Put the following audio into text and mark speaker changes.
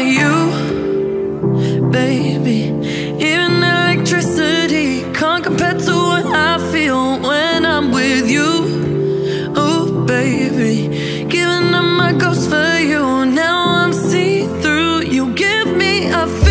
Speaker 1: to you, baby. Even electricity can't compare to what I feel when I'm with you, oh baby. Giving up my ghost for you, now I'm see through. You give me a.